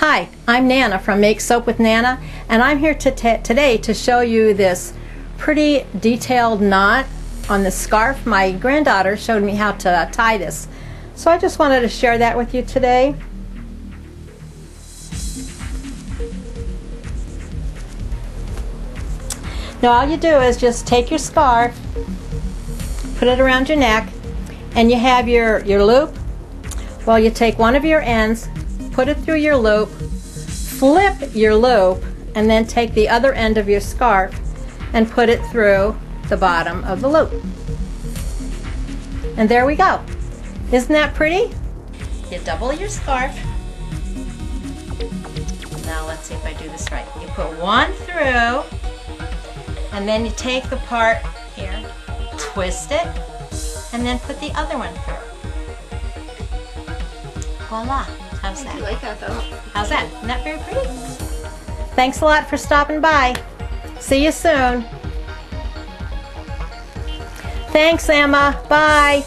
Hi, I'm Nana from Make Soap with Nana, and I'm here to today to show you this pretty detailed knot on the scarf. My granddaughter showed me how to tie this, so I just wanted to share that with you today. Now all you do is just take your scarf, put it around your neck, and you have your, your loop. Well, you take one of your ends, put it through your loop, flip your loop, and then take the other end of your scarf and put it through the bottom of the loop. And there we go. Isn't that pretty? You double your scarf. Now let's see if I do this right. You put one through, and then you take the part here, twist it, and then put the other one through. Voila. How's that? I like that though. How's that? Isn't that very pretty? Thanks a lot for stopping by. See you soon. Thanks, Emma. Bye.